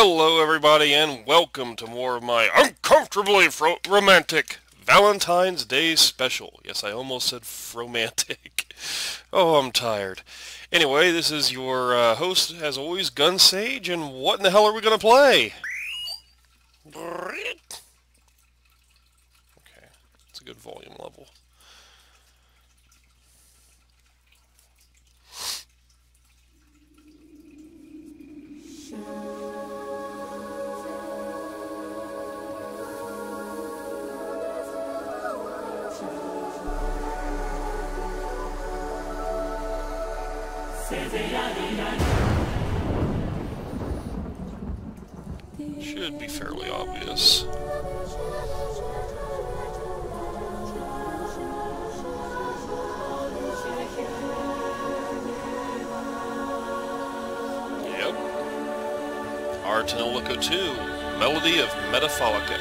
Hello everybody and welcome to more of my uncomfortably romantic Valentine's Day special. Yes, I almost said romantic. Oh, I'm tired. Anyway, this is your uh, host, as always, Gun Sage, and what in the hell are we going to play? Okay, it's a good volume level. Should be fairly obvious. Yep. Ar tonelico 2, Melody of Metafalica.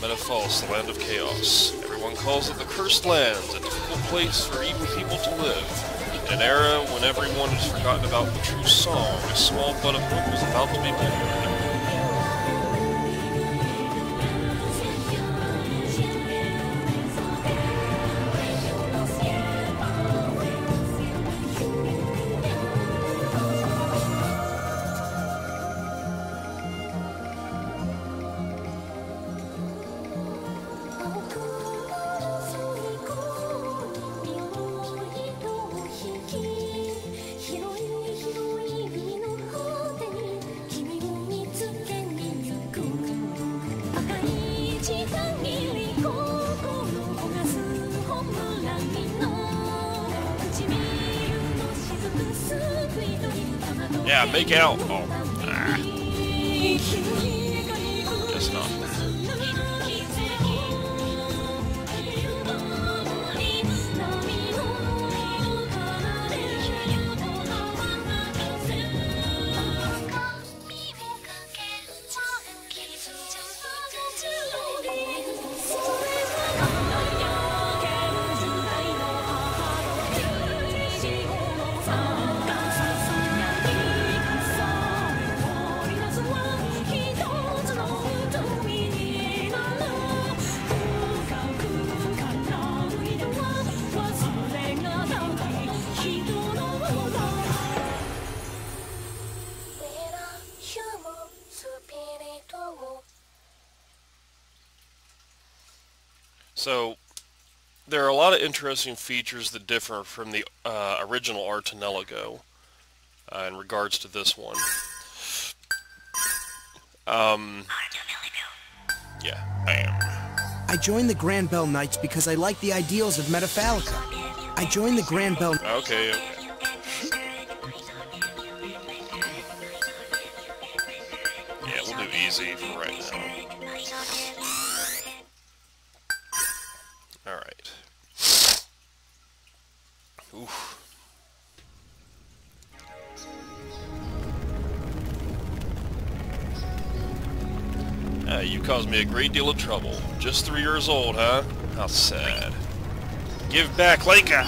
Metafalss, the land of chaos. Everyone calls it the Cursed Lands, a difficult place for even people to live. In an era when everyone has forgotten about the true song, a small bud of hope is about to be born. Make out. Oh. So, there are a lot of interesting features that differ from the uh, original Ar tonelico uh, in regards to this one. Um, yeah, I am. I joined the Granbell Knights because I like the ideals of Metafalica. I joined the Granbell... Okay, okay. Caused me a great deal of trouble. Just three years old, huh? How sad. Give back, Leica!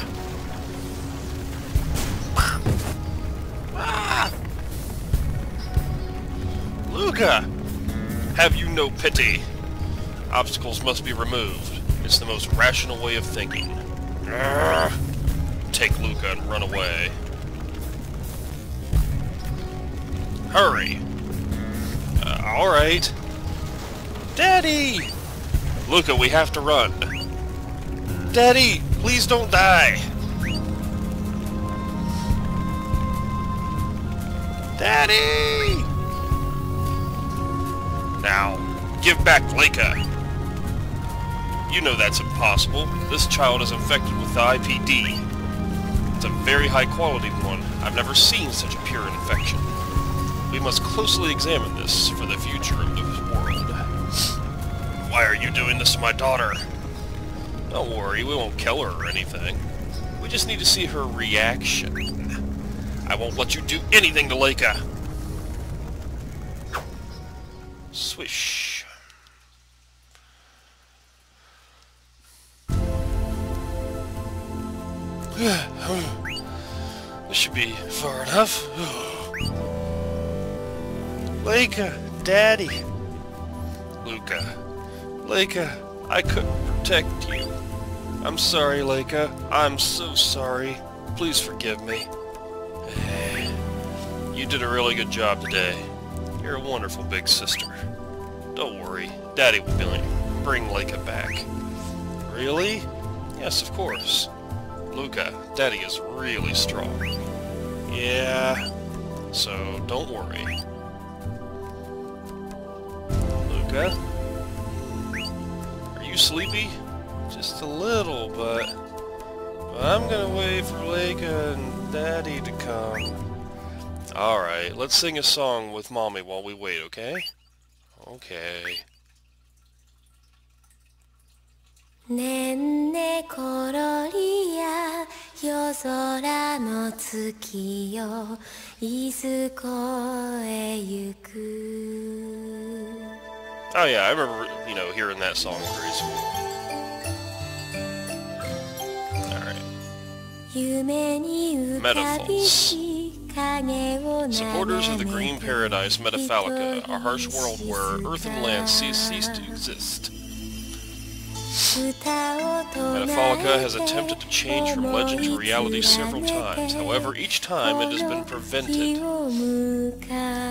Ah! Luca! Have you no pity? Obstacles must be removed. It's the most rational way of thinking. Take Luca and run away. Hurry! Uh, alright. Daddy! Luca, we have to run. Daddy, please don't die! Daddy! Now, give back Leica. You know that's impossible. This child is infected with the IPD. It's a very high quality one. I've never seen such a pure infection. We must closely examine this for the future of the you doing this to my daughter? Don't worry, we won't kill her or anything. We just need to see her reaction. I won't let you do anything to Leica. Swish. this should be far enough. Leica, Daddy. Luca. Leica, I couldn't protect you. I'm sorry, Leica. I'm so sorry. Please forgive me. You did a really good job today. You're a wonderful big sister. Don't worry, Daddy will bring Leica back. Really? Yes, of course. Luca, Daddy is really strong. Yeah, so don't worry. Luca? Are you sleepy? Just a little, but... I'm gonna wait for Leica and Daddy to come. Alright, let's sing a song with Mommy while we wait, okay? Okay. ねんねころりや夜空の月よいずこへ行く Oh yeah, I remember, you know, hearing that song school. Alright. Metaphors. Supporters of the Green Paradise Metafalica, a harsh world where Earth and land cease, cease to exist. Metafalica has attempted to change from legend to reality several times, however each time it has been prevented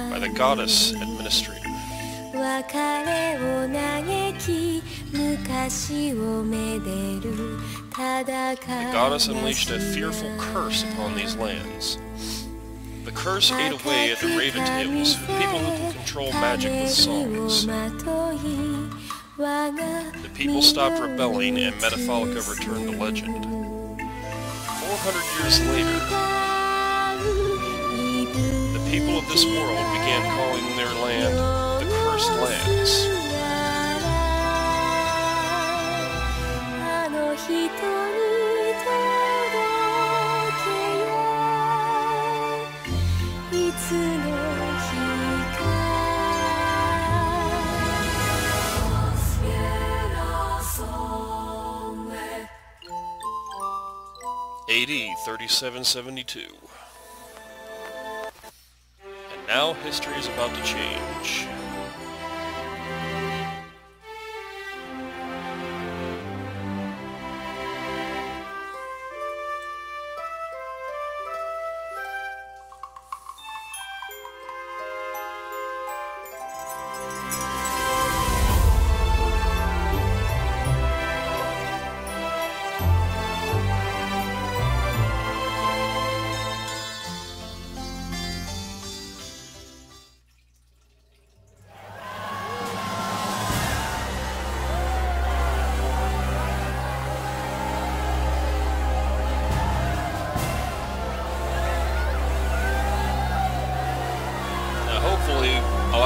by the goddess administrator. The goddess unleashed a fearful curse upon these lands. The curse ate away at the Reyvateils, people who can control magic with songs. The people stopped rebelling and Metafalica returned to legend. 400 years later, the people of this world began calling their land Cursed AD 3772. And now history is about to change.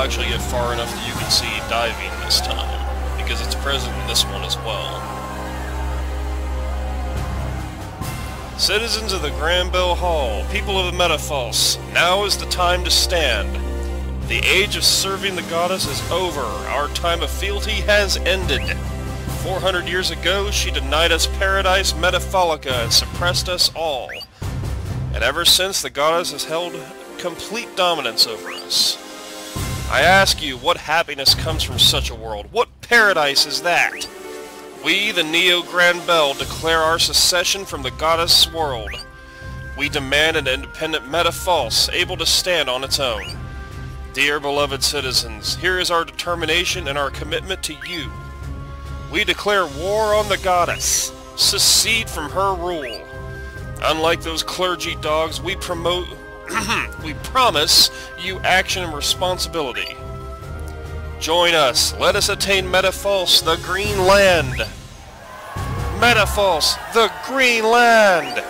Actually get far enough that you can see diving this time, because it's present in this one as well. Citizens of the Granbell Hall, people of the Metafalss, now is the time to stand. The age of serving the goddess is over. Our time of fealty has ended. 400 years ago, she denied us paradise Metafalica and suppressed us all. And ever since, the goddess has held complete dominance over us. I ask you, what happiness comes from such a world? What paradise is that? We, the Neo Granbell, declare our secession from the goddess world. We demand an independent Metafalss, able to stand on its own. Dear beloved citizens, here is our determination and our commitment to you. We declare war on the goddess. Secede from her rule. Unlike those clergy dogs, we promote we promise you action and responsibility. Join us. Let us attain Metafalss, the Green Land. Metafalss, the Green Land.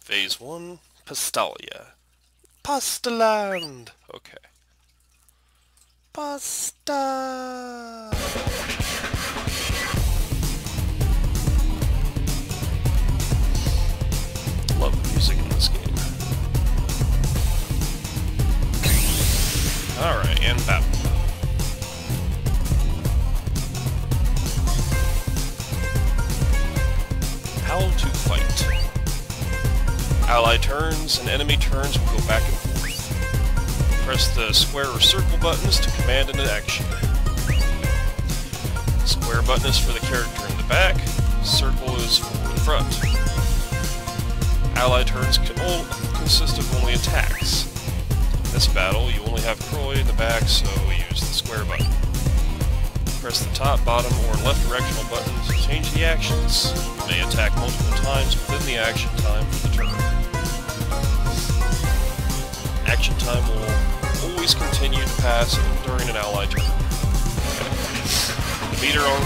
Phase 1, Pastalia. Pastaland! Okay. Buster! Love the music in this game. Alright, and battle. How to fight. Ally turns and enemy turns will go back and forth. Press the square or circle buttons to command an action. Square button is for the character in the back, circle is for the front. Ally turns can consist of only attacks. In this battle, you only have Croy in the back, so use the square button. Press the top, bottom, or left directional buttons to change the actions. You may attack multiple times within the action time for the turn. Action time will always continue to pass during an ally turn. The meter on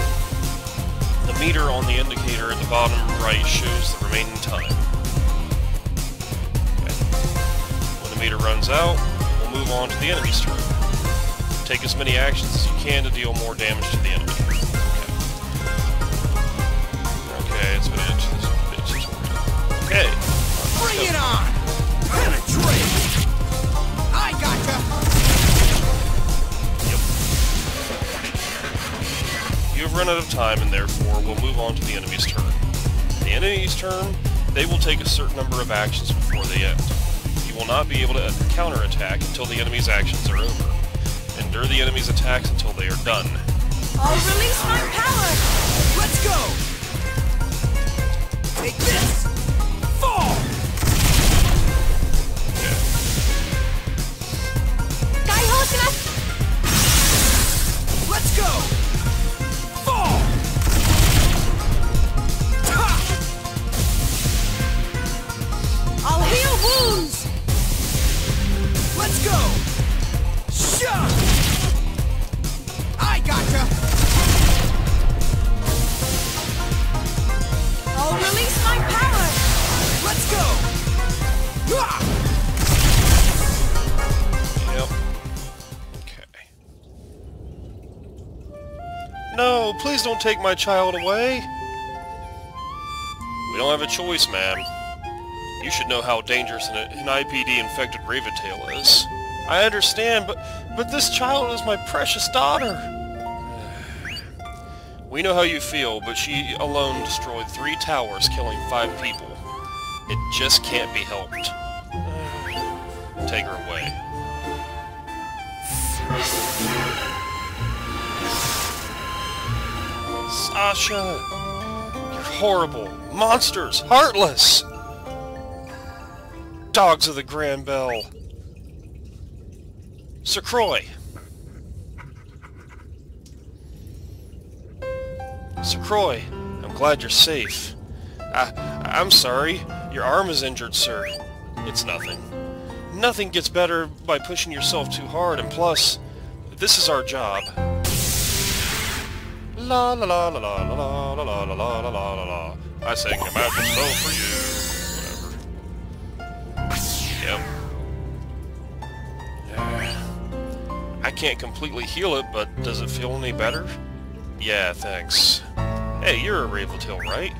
the meter on the indicator at the bottom right shows the remaining time. Okay. When the meter runs out, we'll move on to the enemy's turn. Take as many actions as you can to deal more damage to the enemy. Okay, okay it's been tutorial. Okay. Bring it on! Penetrate! Run out of time and therefore we'll move on to the enemy's turn. The enemy's turn, they will take a certain number of actions before they end. You will not be able to counterattack until the enemy's actions are over. Endure the enemy's attacks until they are done. I'll release my power! Let's go! Take this! Take my child away! We don't have a choice, ma'am. You should know how dangerous an, an IPD-infected Reyvateil is. I understand, but but this child is my precious daughter! We know how you feel, but she alone destroyed three towers, killing five people. It just can't be helped. Take her away. Sasha! You're horrible! Monsters! Heartless! Dogs of the Granbell! Sir Croy! Sir Croy, I'm glad you're safe. I, I'm sorry. Your arm is injured, sir. It's nothing. Nothing gets better by pushing yourself too hard, and plus, this is our job. La la la la la la la la la la la la la la. I sang a magic spell for you. Whatever. Yep. I can't completely heal it, but does it feel any better? Yeah, thanks. Hey, you're a Reyvateil, right?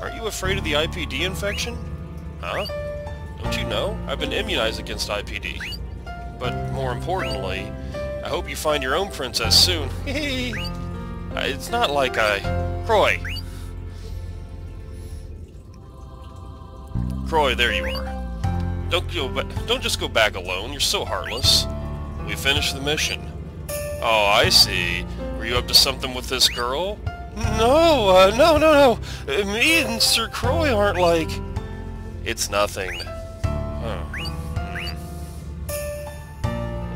Aren't you afraid of the IPD infection? Huh? Don't you know? I've been immunized against IPD. But more importantly, I hope you find your own princess soon. Uh, it's not like I... Croy! Croy, there you are. Don't go don't just go back alone, you're so heartless. We finished the mission. Oh, I see. Were you up to something with this girl? No, uh, no, no, no. Uh, me and Sir Croy aren't like... It's nothing. Hmm.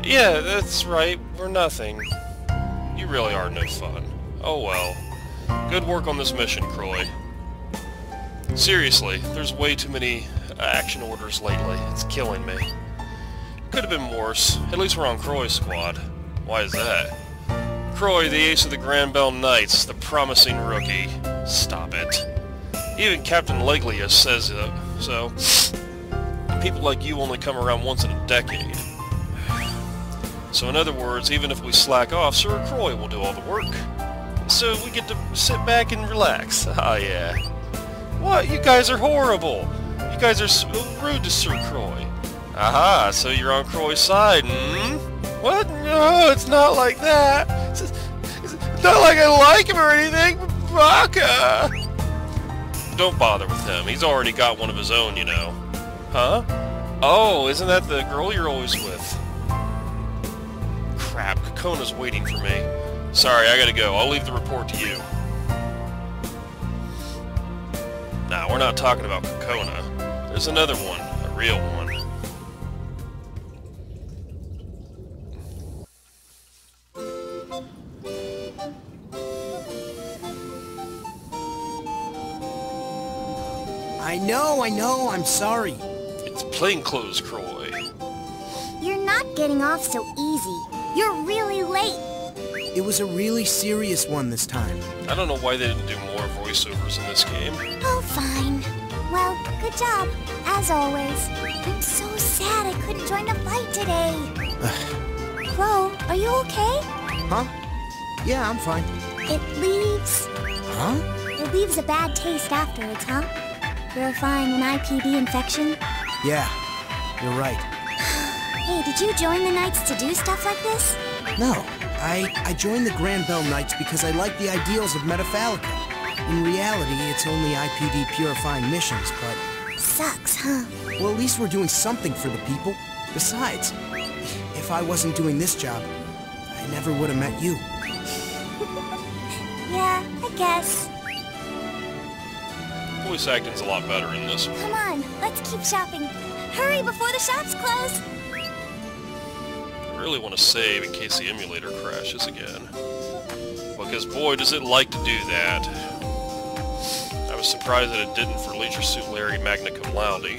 Yeah, that's right. We're nothing. You really are no fun. Oh well. Good work on this mission, Croy. Seriously, there's way too many action orders lately. It's killing me. Could have been worse. At least we're on Croy's squad. Why is that? Croy, the ace of the Granbell Knights, the promising rookie. Stop it. Even Captain Leglius says uh, so. People like you only come around once in a decade. So in other words, even if we slack off, Sir Croy will do all the work. So we get to sit back and relax. Ah, yeah. What? You guys are horrible! You guys are so rude to Sir Croy. Aha, so you're on Croy's side, hmm? What? No, it's not like that. It's, it's not like I like him or anything. Baka! Don't bother with him. He's already got one of his own, you know. Huh? Oh, isn't that the girl you're always with? Crap, Kokona's waiting for me. Sorry, I gotta go. I'll leave the report to you. Nah, we're not talking about Kokona. There's another one, a real one. I know, I know, I'm sorry. It's plainclothes Croy. You're not getting off so easy. You're really late. It was a really serious one this time. I don't know why they didn't do more voiceovers in this game. Oh, fine. Well, good job, as always. I'm so sad I couldn't join the fight today. Crow, are you okay? Huh? Yeah, I'm fine. It leaves... Huh? It leaves a bad taste afterwards, huh? Purifying an IPD infection? Yeah, you're right. Hey, did you join the Knights to do stuff like this? No, I, I joined the Granbell Knights because I like the ideals of Metafalica. In reality, it's only IPD purifying missions, but... Sucks, huh? Well, at least we're doing something for the people. Besides, if I wasn't doing this job, I never would have met you. Yeah, I guess. Voice acting's a lot better in this. Come on, let's keep shopping. Hurry before the shops close. Really want to save in case the emulator crashes again. Because boy, does it like to do that. I was surprised that it didn't for Leisure Suit Larry Magna Cum Laude.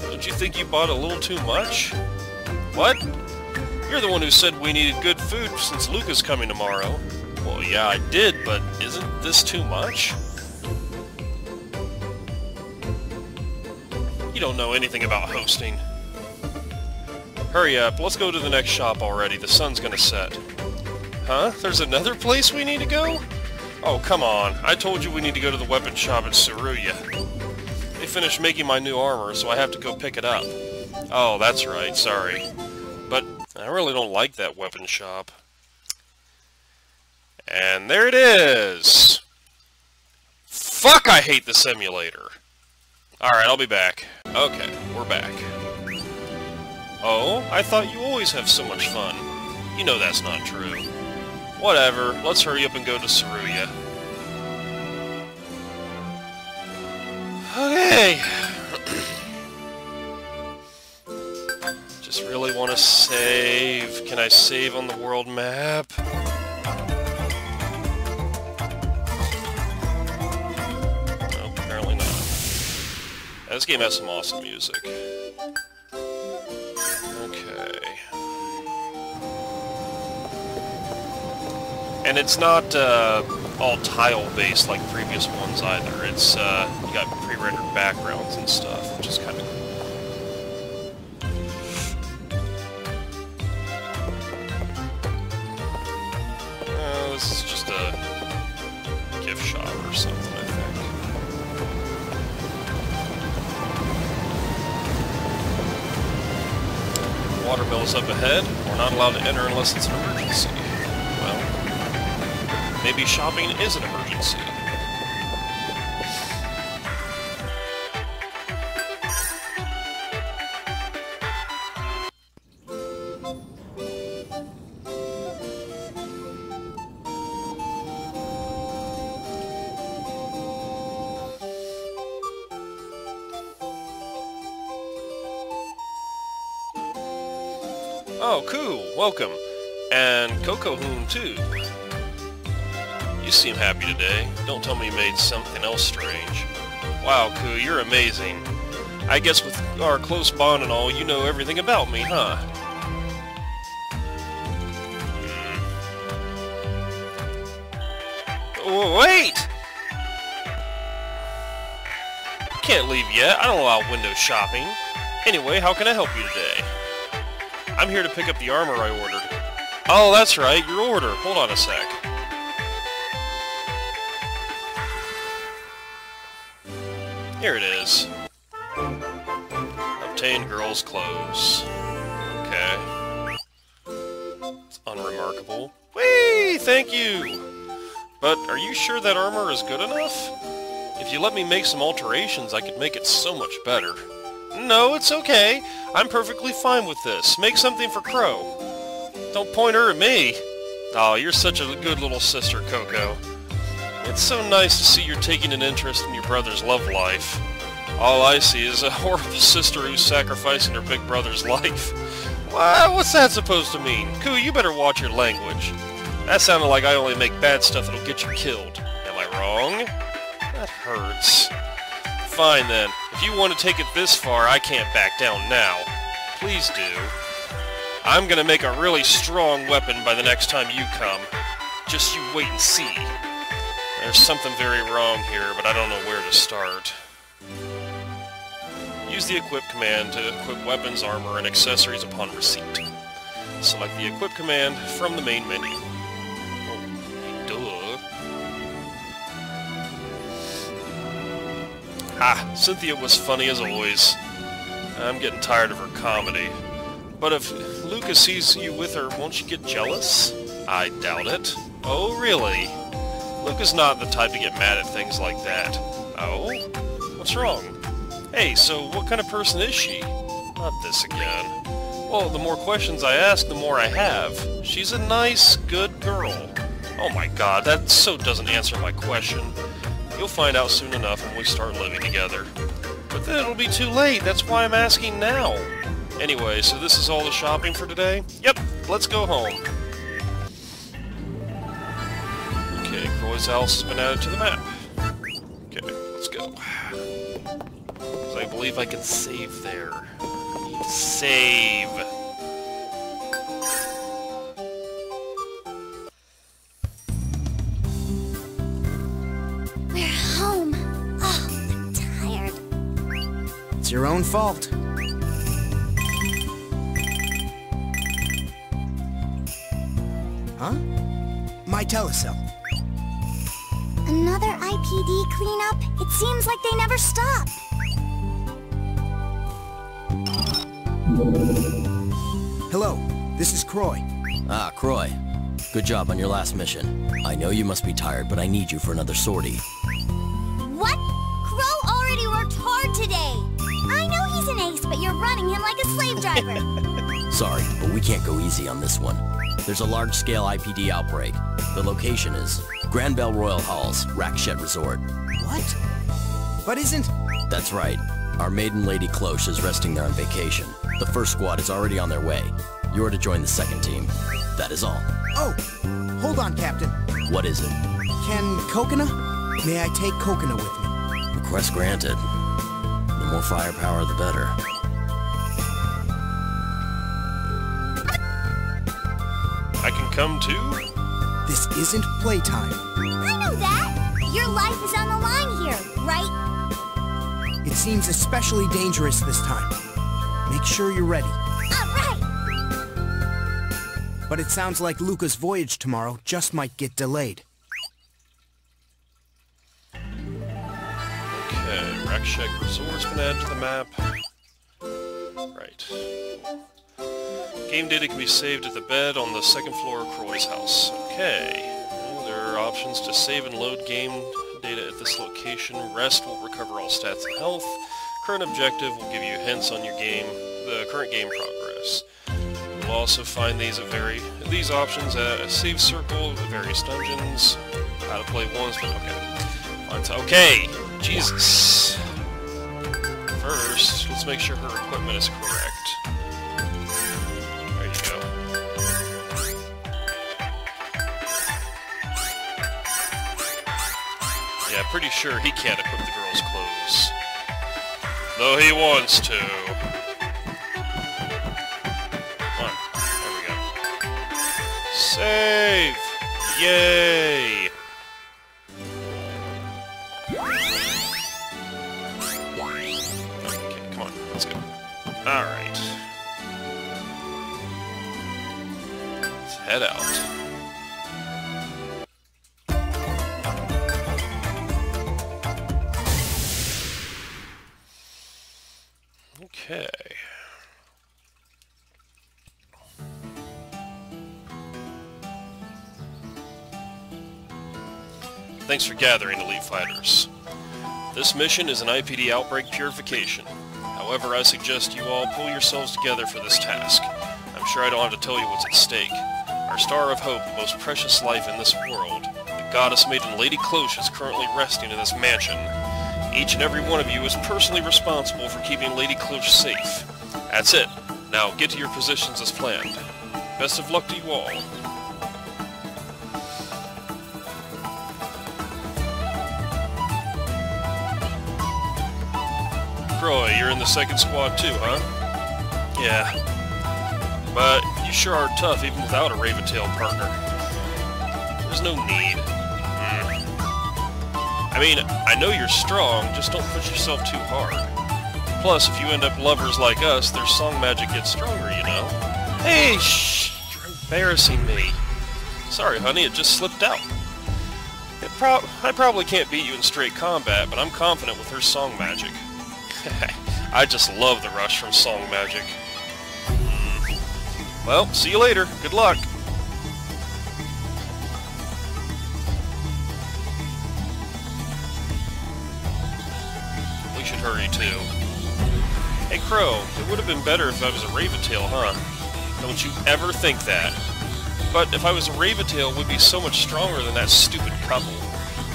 Don't you think you bought a little too much? What? You're the one who said we needed good food since Luca's coming tomorrow. Well, yeah, I did, but isn't this too much? You don't know anything about hosting. Hurry up, let's go to the next shop already. The sun's gonna set. Huh? There's another place we need to go? Oh, come on. I told you we need to go to the weapon shop at Saruya. They finished making my new armor, so I have to go pick it up. Oh, that's right, sorry. Really don't like that weapon shop. And there it is! Fuck, I hate the simulator! Alright, I'll be back. Okay, we're back. Oh, I thought you always have so much fun. You know that's not true. Whatever, let's hurry up and go to Saruya. Okay. Just really want to save. Can I save on the world map? No, apparently not. This game has some awesome music. Okay. And it's not uh, all tile-based like previous ones either. It's, uh, you got pre-rendered backgrounds and stuff, which is kind of cool. Or something, I think. Water bill is up ahead. We're not allowed to enter unless it's an emergency. Well, maybe shopping is an emergency. Welcome. And Coco Hoon, too. You seem happy today. Don't tell me you made something else strange. Wow, Koo, you're amazing. I guess with our close bond and all, you know everything about me, huh? Hmm. Wait! Can't leave yet. I don't allow window shopping. Anyway, how can I help you today? I'm here to pick up the armor I ordered. Oh, that's right, your order. Hold on a sec. Here it is. Obtain girls' clothes. Okay. It's unremarkable. Whee! Thank you! But are you sure that armor is good enough? If you let me make some alterations, I could make it so much better. No, it's okay. I'm perfectly fine with this. Make something for Crow. Don't point her at me. Oh, you're such a good little sister, Coco. It's so nice to see you're taking an interest in your brother's love life. All I see is a horrible sister who's sacrificing her big brother's life. Well, what's that supposed to mean? Koo, you better watch your language. That sounded like I only make bad stuff that'll get you killed. Am I wrong? That hurts. Fine then. If you want to take it this far, I can't back down now. Please do. I'm gonna make a really strong weapon by the next time you come. Just you wait and see. There's something very wrong here, but I don't know where to start. Use the equip command to equip weapons, armor, and accessories upon receipt. Select the equip command from the main menu. Ah, Cynthia was funny as always. I'm getting tired of her comedy. But if Lucas sees you with her, won't you get jealous? I doubt it. Oh, really? Luca's not the type to get mad at things like that. Oh? What's wrong? Hey, so what kind of person is she? Not this again. Well, the more questions I ask, the more I have. She's a nice, good girl. Oh my god, that so doesn't answer my question. You'll find out soon enough when we start living together. But then it'll be too late, that's why I'm asking now. Anyway, so this is all the shopping for today? Yep, let's go home. Okay, Croy's house has been added to the map. Okay, let's go. I believe I can save there. Save! Your own fault. Huh? My telecell. Another IPD cleanup? It seems like they never stop. Hello, this is Croy. Ah, Croy. Good job on your last mission. I know you must be tired, but I need you for another sortie. Running him like a slave driver. Sorry, but we can't go easy on this one. There's a large-scale IPD outbreak. The location is Granbell Royal Halls, Rakshek Resort. What? But isn't... That's right. Our maiden lady Cloche is resting there on vacation. The first squad is already on their way. You are to join the second team. That is all. Oh, hold on, Captain. What is it? Can Kokona? May I take Kokona with me? Request granted. The more firepower, the better. Come too? This isn't playtime. I know that. Your life is on the line here, right? It seems especially dangerous this time. Make sure you're ready. All right. But it sounds like Luca's voyage tomorrow just might get delayed. Okay, Rakshek Resort's been added to the map. Right. Game data can be saved at the bed on the second floor of Croy's house. Okay. There are options to save and load game data at this location. Rest will recover all stats and health. Current objective will give you hints on your game, the current game progress. You'll also find these a very these options at a save circle, the various dungeons. How to play once, but okay. Okay, Jesus. First, let's make sure her equipment is correct. Yeah, pretty sure he can't equip the girl's clothes. Though he wants to. Come on, there we go. Save! Yay! Okay, come on, let's go. Alright. Let's head out. Thanks for gathering, Elite Fighters. This mission is an IPD outbreak purification. However, I suggest you all pull yourselves together for this task. I'm sure I don't have to tell you what's at stake. Our Star of Hope, the most precious life in this world, the goddess maiden Lady Cloche is currently resting in this mansion. Each and every one of you is personally responsible for keeping Lady Cloche safe. That's it. Now get to your positions as planned. Best of luck to you all. You're in the second squad too, huh? Yeah. But you sure are tough even without a Reyvateil partner. There's no need. Hmm. I mean, I know you're strong, just don't push yourself too hard. Plus, if you end up lovers like us, their song magic gets stronger, you know? Hey, shh! You're embarrassing me. Sorry, honey, it just slipped out. Pro I probably can't beat you in straight combat, but I'm confident with her song magic. I just love the rush from song magic. Hmm. Well, see you later. Good luck. We should hurry, too. Hey, Crow, it would have been better if I was a Reyvateil, huh? Don't you ever think that. But if I was a Reyvateil, we'd be so much stronger than that stupid couple.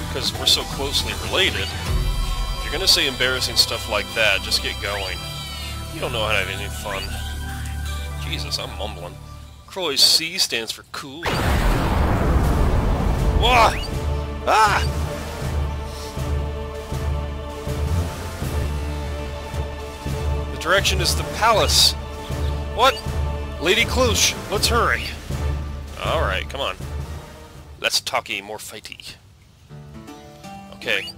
Because we're so closely related. You're gonna say embarrassing stuff like that, just get going. You don't know how to have any fun. Jesus, I'm mumbling. Croy's C stands for cool. Wah! Ah! The direction is the palace. What? Lady Cloche, let's hurry. Alright, come on. Let's talky more fighty. Okay,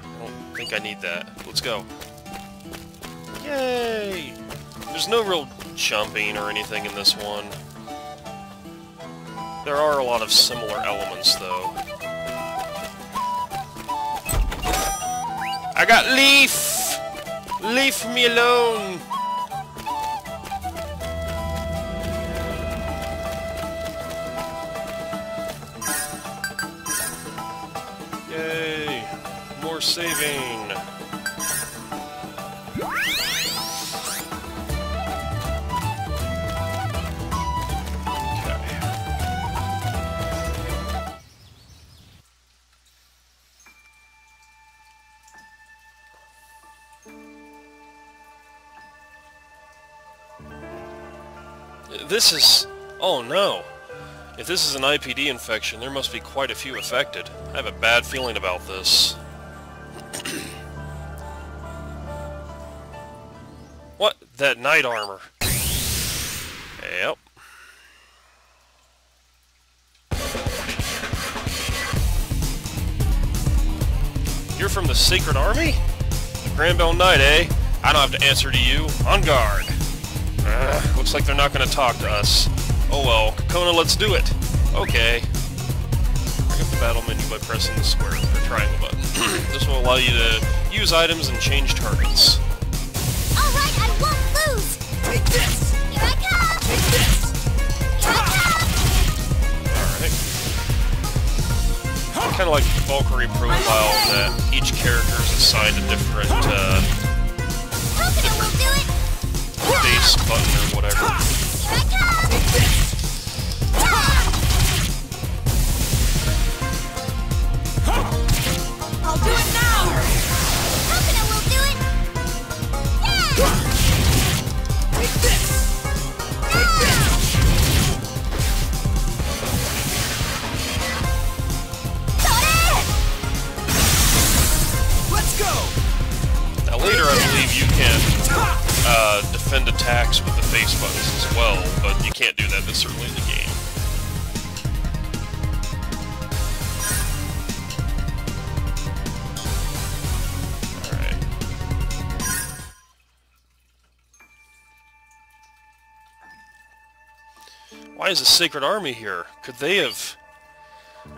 I think I need that. Let's go. Yay! There's no real jumping or anything in this one. There are a lot of similar elements, though. I got Leaf! Leave me alone! Saving! This is... Oh no! If this is an IPD infection, there must be quite a few affected. I have a bad feeling about this. What? That knight armor. Yep. You're from the Sacred Army? The Granbell Knight, eh? I don't have to answer to you. On guard. Ugh, looks like they're not going to talk to us. Oh well, Kona, let's do it. Okay. Bring up the battle menu by pressing the square or triangle button. this will allow you to use items and change targets. Alright, I won't lose! Take this! Here I come! Take this! Here I Alright. Kind of like the Valkyrie profile that each character is assigned a different uh, come! Coconut will do it! base button or whatever. Here I come! Take this! Attacks with the face buttons as well, but you can't do that this early in the game. Alright. Why is the Sacred Army here? Could they have...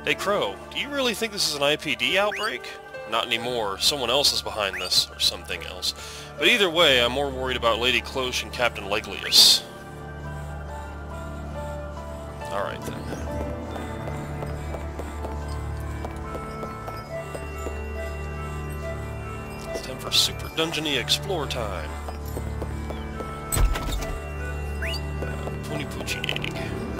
Hey Crow, do you really think this is an IPD outbreak? Not anymore. Someone else is behind this, or something else. But either way, I'm more worried about Lady Cloche and Captain Leglius. Alright then. It's time for Super Dungeony Explore time. Pony Poochie Egg.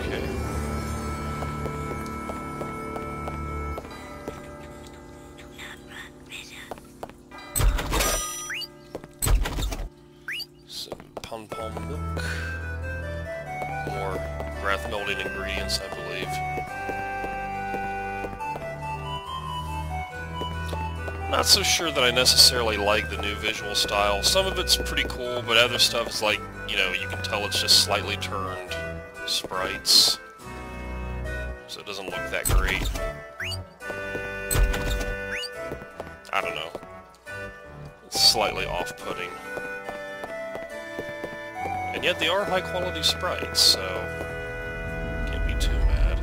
Pom pom milk. More breath melting ingredients, I believe. Not so sure that I necessarily like the new visual style. Some of it's pretty cool, but other stuff is like, you know, you can tell it's just slightly turned sprites. So it doesn't look that great. I don't know. It's slightly off-putting. And yet they are high-quality sprites, so... Can't be too mad.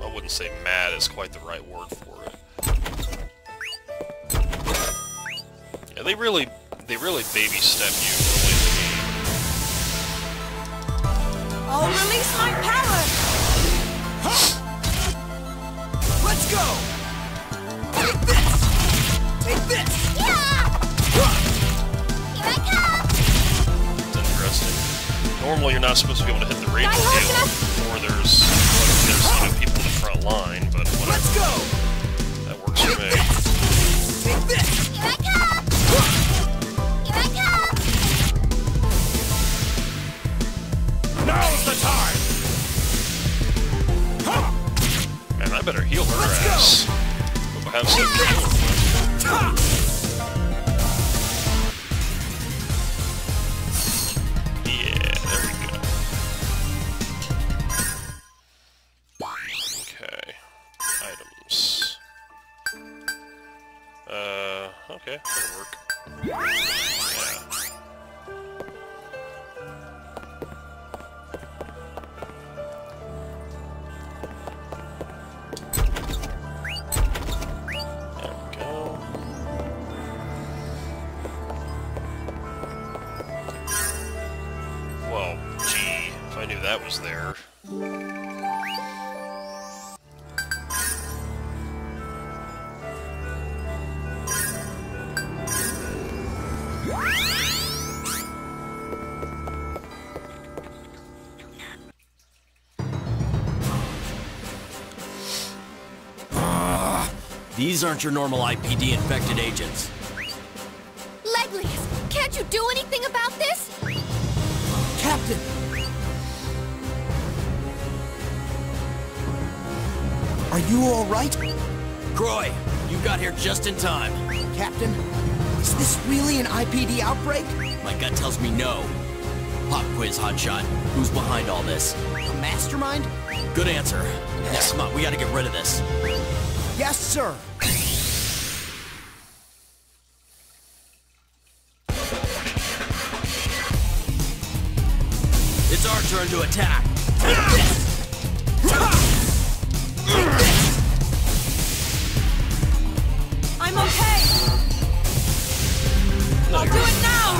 I wouldn't say mad is quite the right word for it. Yeah, they really, they really baby step you early the game. I'll release my power! Let's go! Normally you're not supposed to be able to hit the radio Guy before there's, there's you know, oh. people in the front line, but whatever. Let's go! That works for me. Take this! Here I come! Here I come! Now's the time! Man, I better heal her Let's go! ass. Hope have some Yeah, Well, gee, if I knew that was there. These aren't your normal IPD-infected agents. Leglius, can't you do anything about this? Captain! Are you alright? Croy, you got here just in time. Captain? Is this really an IPD outbreak? My gut tells me no. Pop quiz, Hotshot. Who's behind all this? A mastermind? Good answer. Come on, we gotta get rid of this. Yes, sir! Turn to attack. I'm okay! I'll do it now!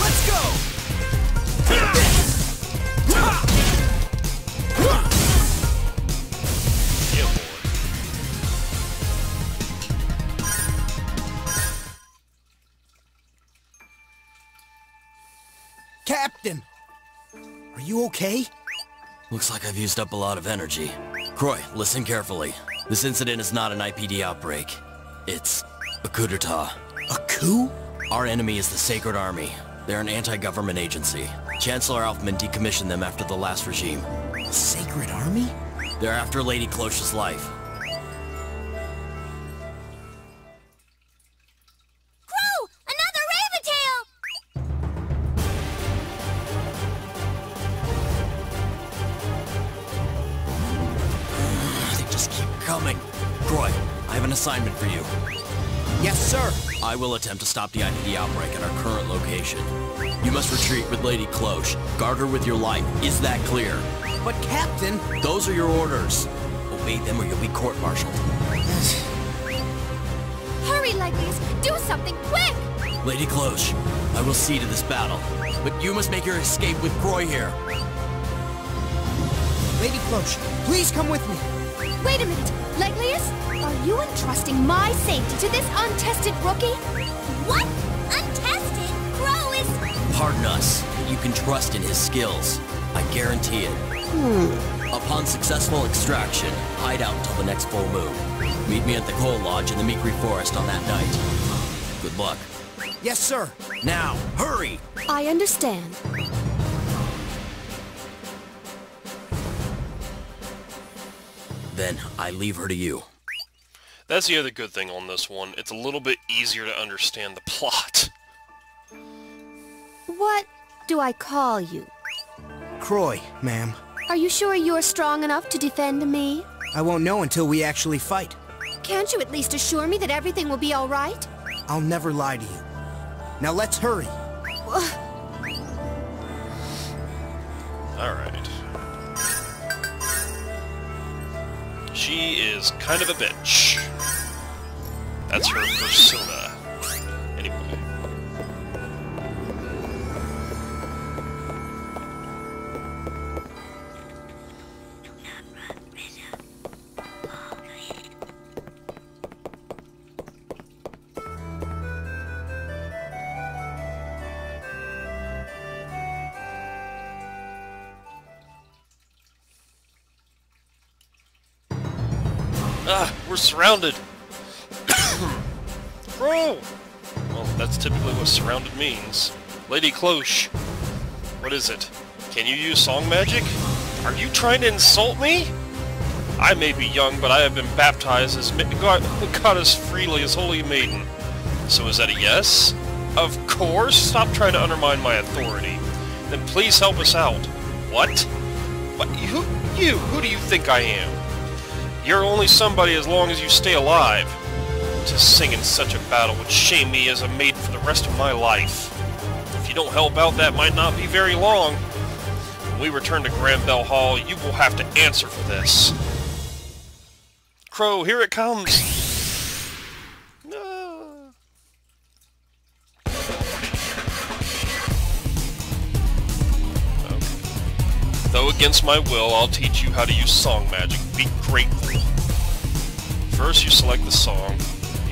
Let's go! Yeah, boy. Captain! Are you okay? Looks like I've used up a lot of energy. Croy, listen carefully. This incident is not an IPD outbreak. It's a coup d'etat. A coup? Our enemy is the Sacred Army. They're an anti-government agency. Chancellor Alfman decommissioned them after the last regime. Sacred Army? They're after Lady Cloche's life. I will attempt to stop the IPD outbreak at our current location. You must retreat with Lady Cloche. Guard her with your life. Is that clear? But Captain... Those are your orders. Obey them or you'll be court-martialed. Hurry, Leglius! Do something quick! Lady Cloche, I will see to this battle. But you must make your escape with Croy here. Lady Cloche, please come with me. Wait a minute. Leglius, are you entrusting my safety to this untested rookie? What? Untested? Crow is... Pardon us. You can trust in his skills. I guarantee it. Hmm. Upon successful extraction, hide out until the next full moon. Meet me at the coal lodge in the Mikri Forest on that night. Good luck. Yes, sir. Now, hurry! I understand. Then I leave her to you. That's the other good thing on this one. It's a little bit easier to understand the plot. What do I call you? Croy, ma'am. Are you sure you're strong enough to defend me? I won't know until we actually fight. Can't you at least assure me that everything will be all right? I'll never lie to you. Now let's hurry. Alright. She is kind of a bitch. That's her persona. Anyway. Ah, we're surrounded. Well, that's typically what surrounded means. Lady Cloche, what is it? Can you use song magic? Are you trying to insult me? I may be young, but I have been baptized as ma- God, goddess Frelia as holy maiden. So is that a yes? Of course! Stop trying to undermine my authority. Then please help us out. What? But Who? You? Who do you think I am? You're only somebody as long as you stay alive. To sing in such a battle would shame me as a maiden for the rest of my life. If you don't help out, that might not be very long. When we return to Granbell Hall, you will have to answer for this. Crow, here it comes! Okay. Though against my will, I'll teach you how to use song magic. Be grateful. First, you select the song.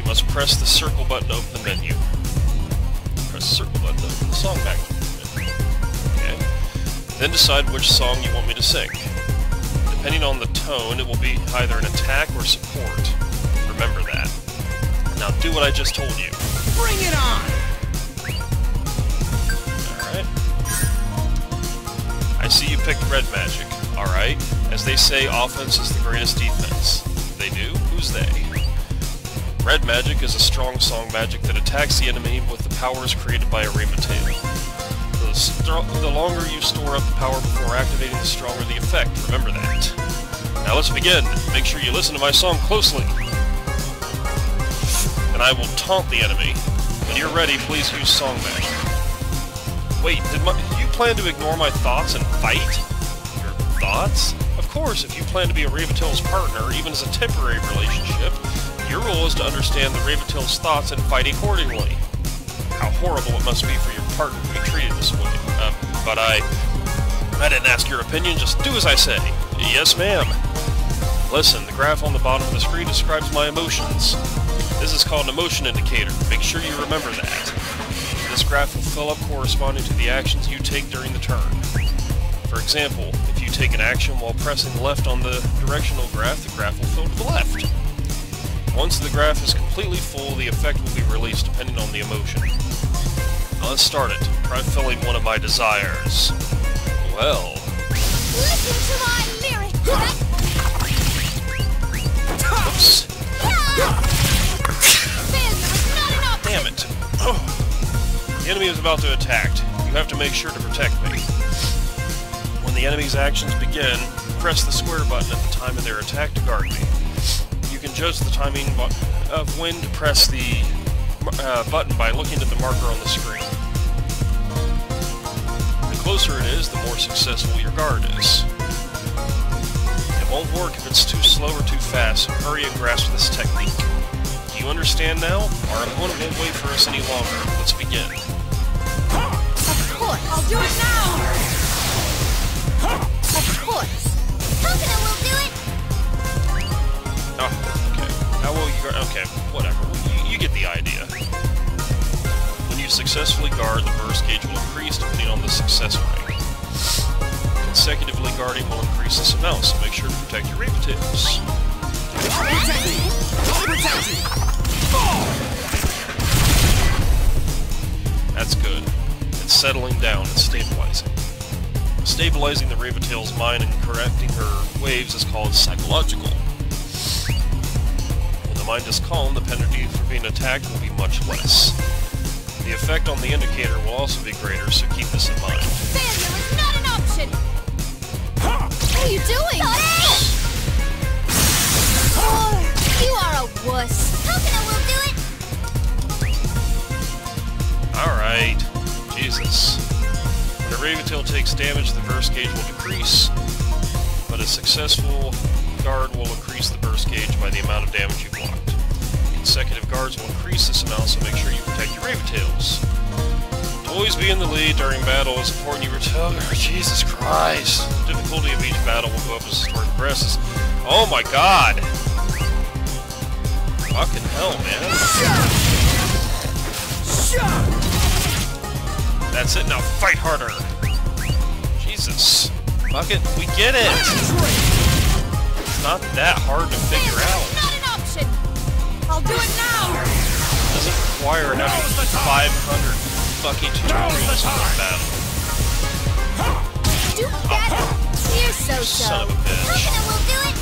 You must press the circle button to open the menu. Press the circle button to open the song menu. Okay. Then decide which song you want me to sing. Depending on the tone, it will be either an attack or support. Remember that. Now do what I just told you. Bring it on! Alright. I see you picked red magic. Alright. As they say, offense is the greatest defense. They do? Who's they? Red magic is a strong song magic that attacks the enemy with the powers created by a tail. The, the longer you store up the power before activating, the stronger the effect. Remember that. Now let's begin. Make sure you listen to my song closely. And I will taunt the enemy. When you're ready, please use song magic. Wait, did, my, you plan to ignore my thoughts and fight? Your thoughts? Of course, if you plan to be a Reyvateil's partner, even as a temporary relationship, your role is to understand the Reyvateil's thoughts and fight accordingly. How horrible it must be for your partner to be treated this way. Um, but I... I didn't ask your opinion, just do as I say. Yes, ma'am. Listen, the graph on the bottom of the screen describes my emotions. This is called an emotion indicator. Make sure you remember that. This graph will fill up corresponding to the actions you take during the turn. For example, if you take an action while pressing left on the directional graph, the graph will fill to the left. Once the graph is completely full, the effect will be released depending on the emotion. Now let's start it. Try filling one of my desires. Well, Listen to my lyrics! oops. Finn, there's not enough! Damn it. Oh. The enemy is about to attack. You have to make sure to protect me. When the enemy's actions begin, press the square button at the time of their attack to guard me. You judge the timing of when to press the uh, button by looking at the marker on the screen. The closer it is, the more successful your guard is. It won't work if it's too slow or too fast, so hurry and grasp this technique. Do you understand now? Our opponent won't wait for us any longer. Let's begin. Of course. I'll do it now! Of course. Cocona will do it! guard... Okay, whatever. You, you get the idea. When you successfully guard, the burst gauge will increase depending on the success rate. Consecutively guarding will increase this amount, so make sure to protect your Reyvateils. That's good. It's settling down It's stabilizing. Stabilizing the Reyvateil's mind and correcting her waves is called psychological. The mind is calm, the penalty for being attacked will be much less. The effect on the indicator will also be greater, so keep this in mind. Failure is not an option! What are you doing? Oh, you are a wuss. Cocona will do it! Alright. Jesus. When a Reyvateil takes damage, the burst gauge will decrease, but a successful guard will increase the burst gauge by the amount of damage you. Consecutive guards will increase this amount, so make sure you protect your Raventails. To always be in the lead during battle is important you return. Oh, Jesus Christ. The difficulty of each battle will go up as the story progresses. Oh my god! Fucking hell, man. That's it, now fight harder! Jesus. Fuck it, we get it! It's not that hard to figure out. An! I'll do it now! It doesn't require having 500 fucking tutorials in this battle. Do better! You're so-so. Son of a bitch. Will do it!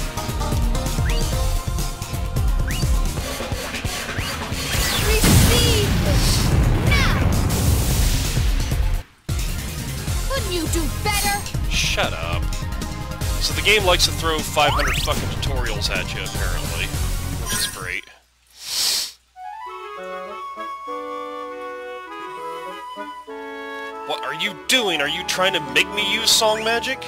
Receive! Now! Couldn't you do better? Shut up. So the game likes to throw 500 fucking tutorials at you, apparently. You doing? Are you trying to make me use song magic?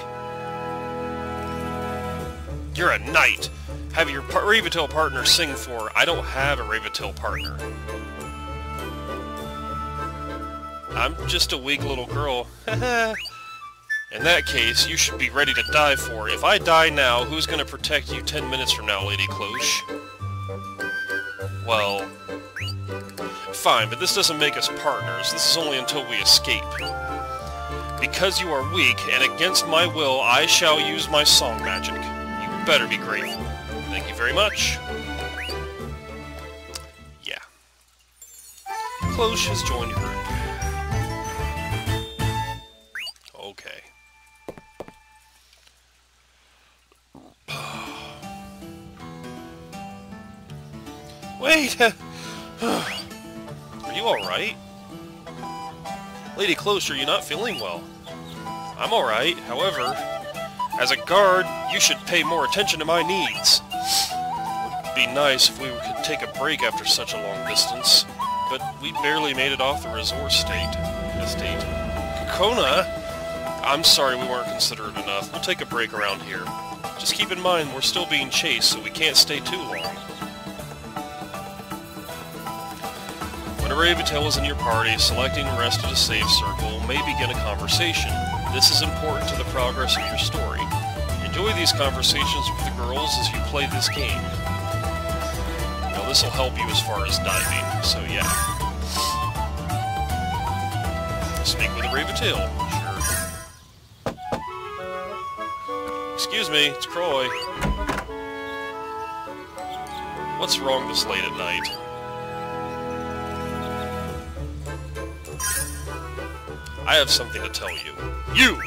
You're a knight. Have your par partner sing for. I don't have a Reyvateil partner. I'm just a weak little girl. In that case, you should be ready to die for. If I die now, who's gonna protect you ten minutes from now, Lady Cloche? Well... Fine, but this doesn't make us partners. This is only until we escape. Because you are weak, and against my will, I shall use my song magic. You better be grateful. Thank you very much. Yeah. Cloche has joined group. Okay. Wait! Lady Cloche, are you not feeling well? I'm alright, however, as a guard, you should pay more attention to my needs. It would be nice if we could take a break after such a long distance, but we barely made it off the resort state. Estate. Kona? I'm sorry we weren't considerate enough. We'll take a break around here. Just keep in mind we're still being chased, so we can't stay too long. When a Reyvateil is in your party, selecting the rest at a safe circle may begin a conversation. This is important to the progress of your story. Enjoy these conversations with the girls as you play this game. Now this will help you as far as diving, so yeah. Speak with a Reyvateil. Sure. Excuse me, it's Croy. What's wrong this late at night? I have something to tell you. You!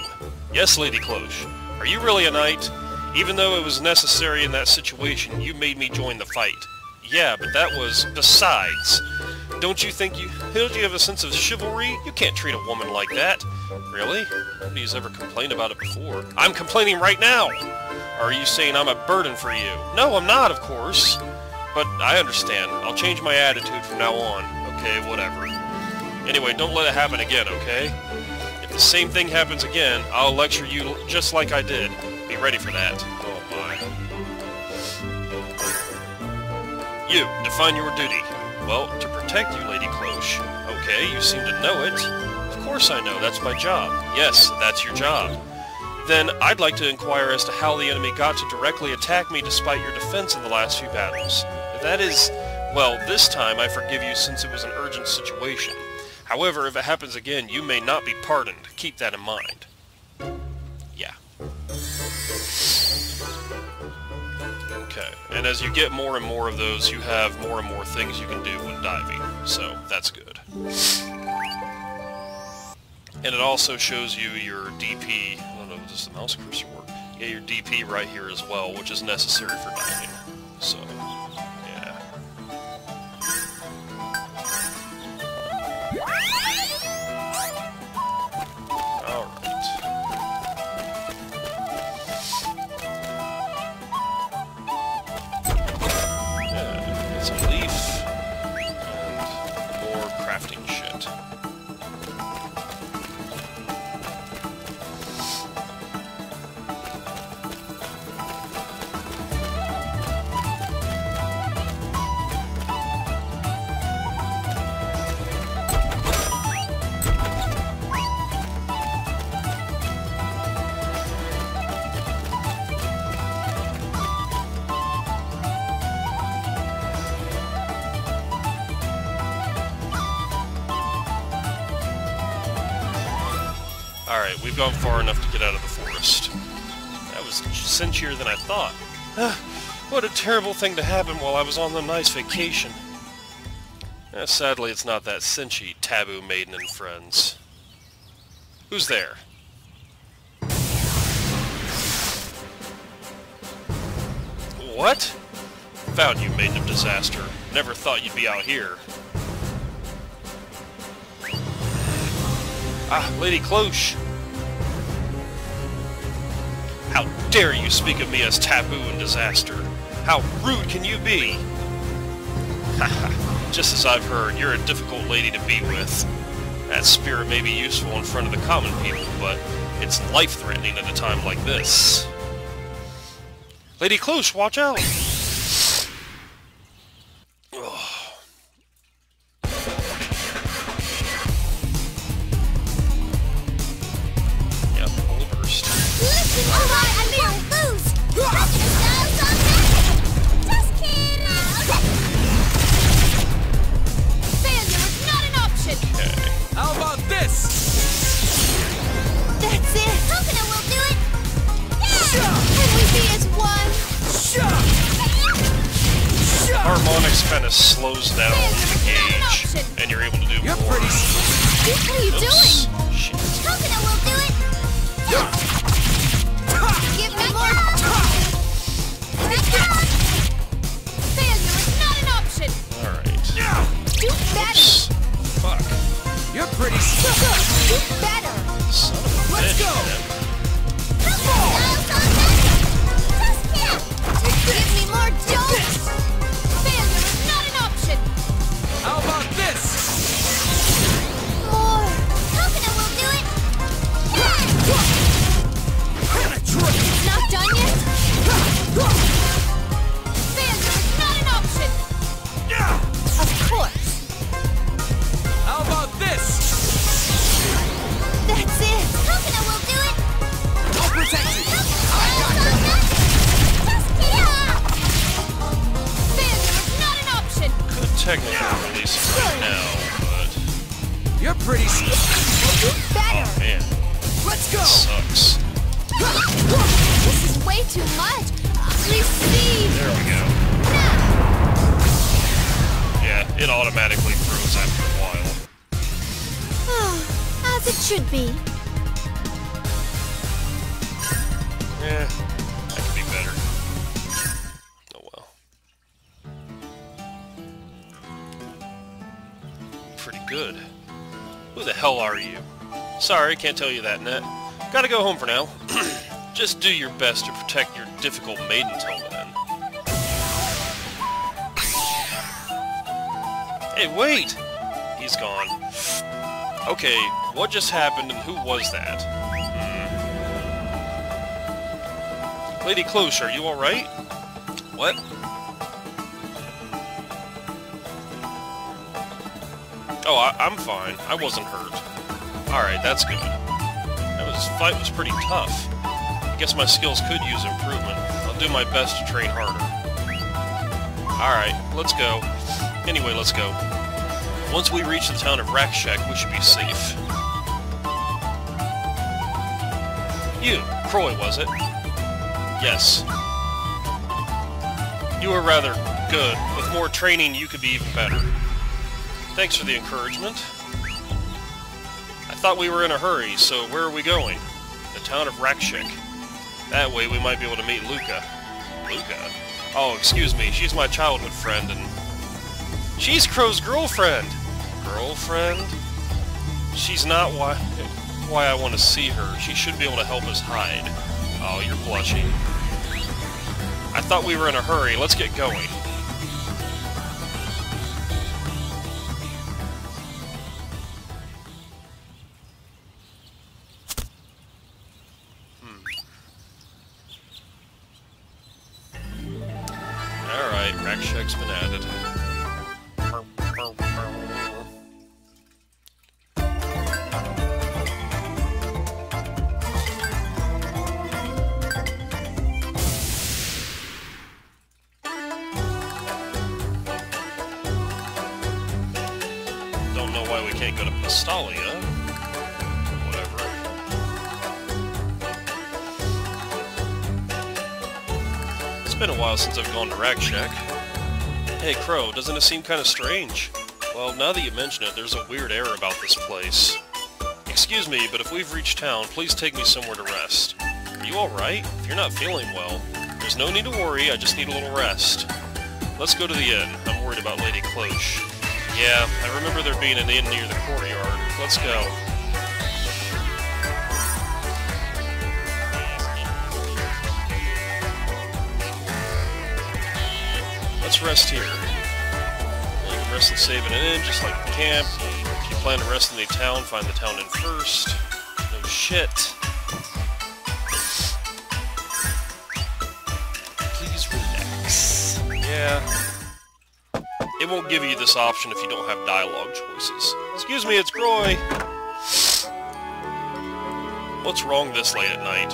Yes, Lady Cloche. Are you really a knight? Even though it was necessary in that situation, you made me join the fight. Yeah, but that was... besides. Don't you think you... Don't you have a sense of chivalry? You can't treat a woman like that. Really? Nobody's ever complained about it before. I'm complaining right now! Are you saying I'm a burden for you? No, I'm not, of course. But I understand. I'll change my attitude from now on. Okay, whatever. Anyway, don't let it happen again, okay? If the same thing happens again, I'll lecture you just like I did. Be ready for that. Oh my. You, define your duty. Well, to protect you, Lady Cloche. Okay, you seem to know it. Of course I know, that's my job. Yes, that's your job. Then, I'd like to inquire as to how the enemy got to directly attack me despite your defense in the last few battles. That is... well, this time I forgive you since it was an urgent situation. However, if it happens again, you may not be pardoned. Keep that in mind. Yeah. Okay, and as you get more and more of those, you have more and more things you can do when diving, so that's good. And it also shows you your DP, I don't know, does the mouse cursor work? Yeah, your DP right here as well, which is necessary for diving. So, crafting shit. We've gone far enough to get out of the forest. That was cinchier than I thought. Ah, what a terrible thing to happen while I was on the nice vacation. Eh, sadly, it's not that cinchy, Taboo Maiden and Friends. Who's there? What? Found you, Maiden of Disaster. Never thought you'd be out here. Ah, Lady Cloche! Dare you speak of me as taboo and disaster? How rude can you be? Haha, just as I've heard, you're a difficult lady to be with. That spirit may be useful in front of the common people, but it's life-threatening at a time like this. Lady Cloche, watch out! Pretty good. Who the hell are you? Sorry, can't tell you that, Net. Gotta go home for now. Just do your best to protect your difficult maiden till then. Hey, wait! He's gone. Okay, what just happened and who was that? Hmm. Lady Cloche, are you alright? What? Oh, I, I'm fine. I wasn't hurt. Alright, that's good. That was, fight was pretty tough. I guess my skills could use improvement. I'll do my best to train harder. Alright, let's go. Anyway, let's go. Once we reach the town of Rakshek, we should be safe. You, Croy, was it? Yes. You were rather good. With more training, you could be even better. Thanks for the encouragement. I thought we were in a hurry, so where are we going? The town of Rakshek. That way we might be able to meet Luca. Luca? Oh, excuse me, she's my childhood friend, and... She's Crow's girlfriend! Girlfriend? She's not why why I want to see her. She should be able to help us hide. Oh, you're blushing. I thought we were in a hurry. Let's get going. Alright, Rakshek's been added. Don't know why we can't go to Pastalia. Whatever. It's been a while since I've gone to Rakshek. Hey, Crow, doesn't it seem kind of strange? Well, now that you mention it, there's a weird air about this place. Excuse me, but if we've reached town, please take me somewhere to rest. Are you alright? If you're not feeling well, there's no need to worry, I just need a little rest. Let's go to the inn. I'm worried about Lady Cloche. Yeah, I remember there being an inn near the courtyard. Let's go. Let's rest here. You can rest and save in an inn, just like the camp. If you plan to rest in the town, find the town in first. No shit. Please relax. Yeah. It won't give you this option if you don't have dialogue choices. Excuse me, it's Croy! What's wrong this late at night?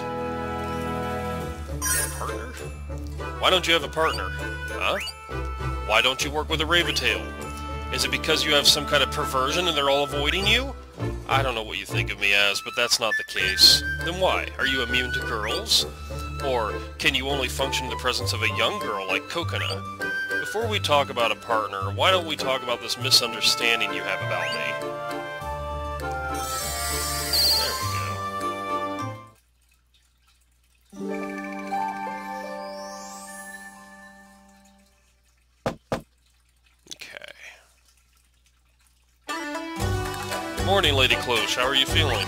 Partner? Why don't you have a partner? Why don't you work with a Reyvateil? Is it because you have some kind of perversion and they're all avoiding you? I don't know what you think of me as, but that's not the case. Then why? Are you immune to girls? Or can you only function in the presence of a young girl like Cocona? Before we talk about a partner, why don't we talk about this misunderstanding you have about me? How are you feeling?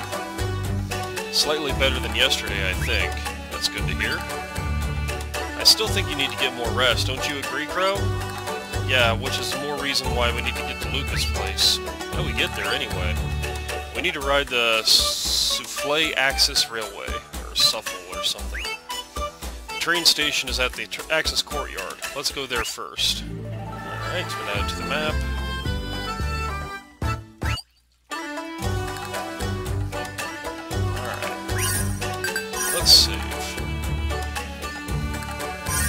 Slightly better than yesterday, I think. That's good to hear. I still think you need to get more rest, don't you agree, Crow? Yeah, which is more reason why we need to get to Lucas' place. How we get there, anyway? We need to ride the Souffle Axis Railway, or Suffle or something. The train station is at the Axis Courtyard. Let's go there first. Alright, been added to the map.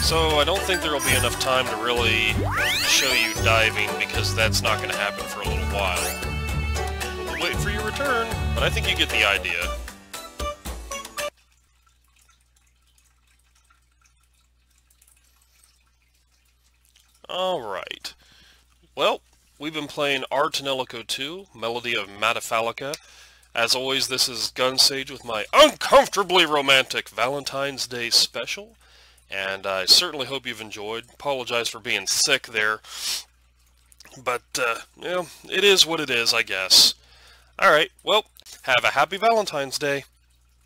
So, I don't think there will be enough time to really show you diving, because that's not going to happen for a little while. We'll waiting for your return, but I think you get the idea. Alright. Well, we've been playing Ar tonelico 2, Melody of Metafalica. As always, this is Gun Sage with my uncomfortably romantic Valentine's Day special. And I certainly hope you've enjoyed. Apologize for being sick there. But, uh, you know, it is what it is, I guess. Alright, well, have a happy Valentine's Day.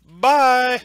Bye!